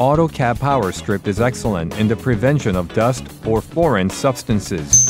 AutoCAD Power Strip is excellent in the prevention of dust or foreign substances.